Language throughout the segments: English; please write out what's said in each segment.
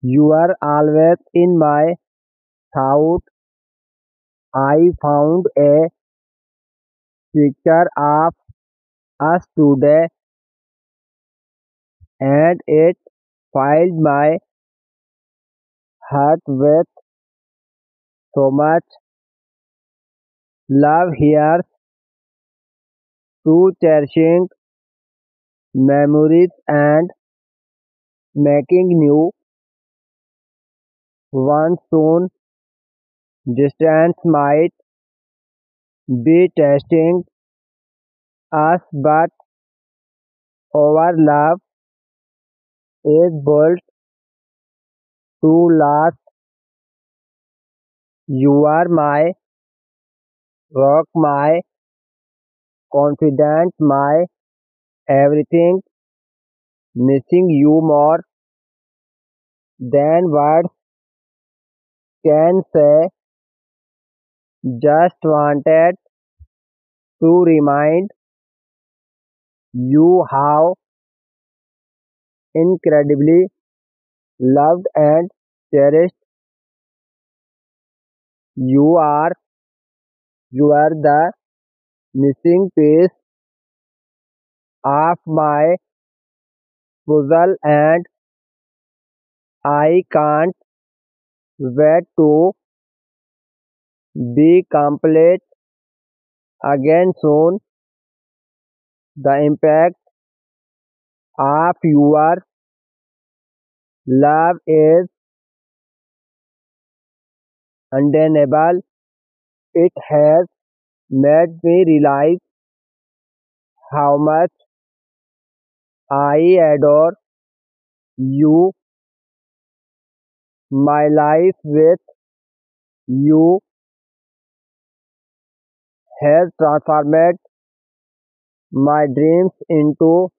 You are always in my thought. I found a picture of us today and it filled my heart with so much love. here to cherishing memories and making new ones soon. Distance might be testing us, but our love is built to last. You are my rock, my confidant, my everything. Missing you more than words can say. Just wanted to remind you how incredibly loved and cherished you are. You are the missing piece of my puzzle, and I can't wait to be complete again soon. The impact of your love is undeniable. It has made me realize how much I adore you. My life with you has transformed my dreams into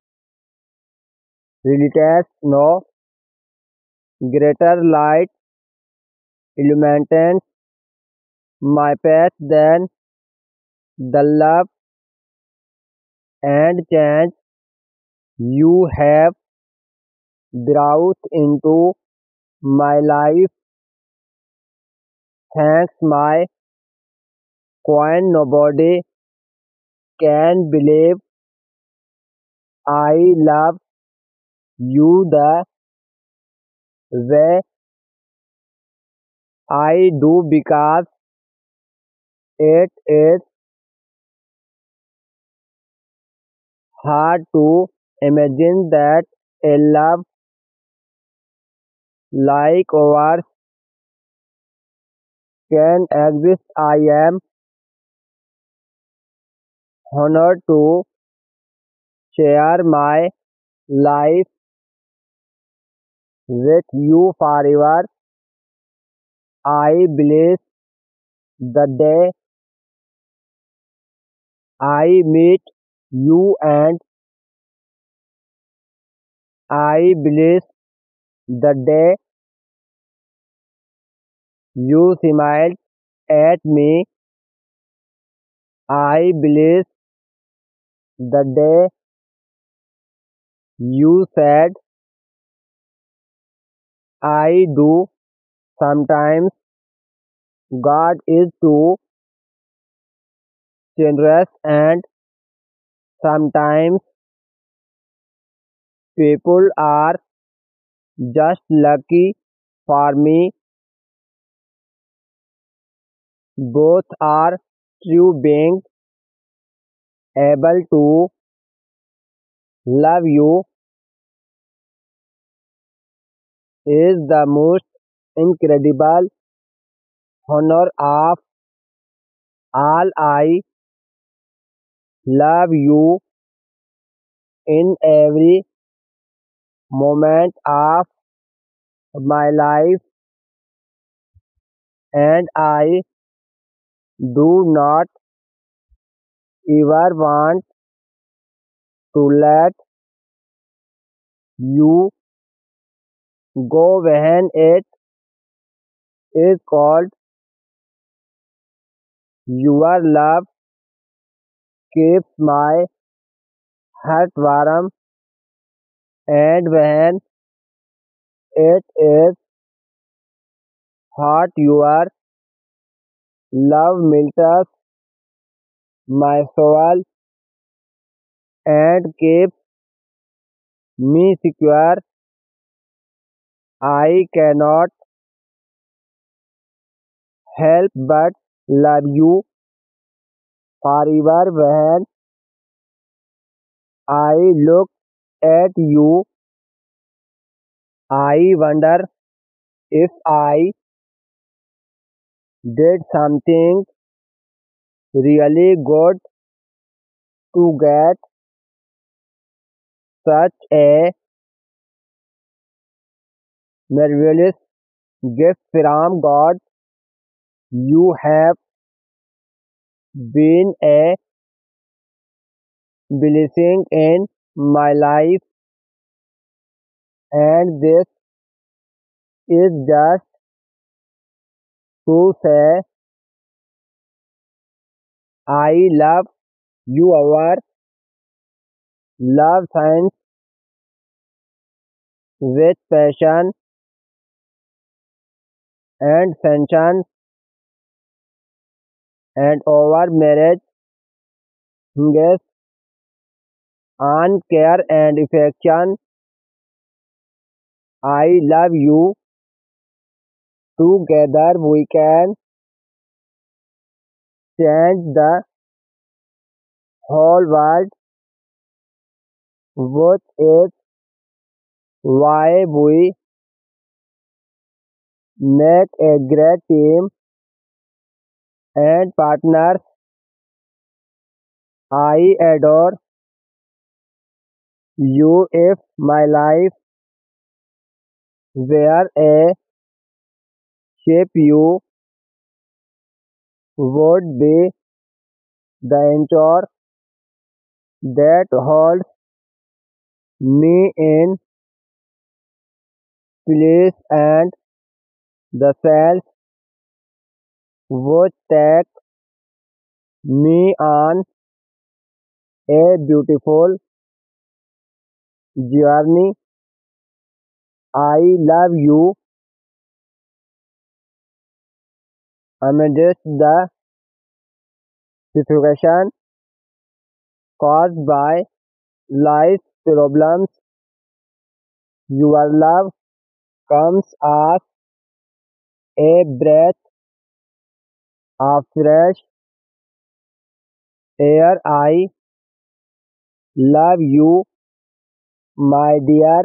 realities. No greater light illuminates my path than the love and change you have brought into my life. Thanks, my queen. Nobody can believe I love you the way I do because it is hard to imagine that a love like ours can exist. I am honored to share my life with you forever. I bless the day I meet you, and I bless the day you smiled at me. I bless the day you said I do. Sometimes God is too generous, and sometimes people are just lucky for me. Both are true. Being able to love you is the most incredible honor of all. I love you in every moment of my life, and I do not ever want to let you go when it is called Your love. Keeps my heart warm, and when it is heart your love melts my soul and keeps me secure. I cannot help but love you forever when I look at you. I wonder if I did something really good to get such a marvelous gift from God. You have been a blessing in my life, and this is just to say I love you. Our love shines with passion and sunshine, and over marriage hinges on care and affection. I love you. Together we can change the whole world, which is why we make a great team and partners. I adore you. If my life were a ship, you would be the anchor that holds me in place and the sails would take me on a beautiful journey. I love you amidst the situation caused by life's problems. Your love comes as a breath of fresh air. I love you, my dear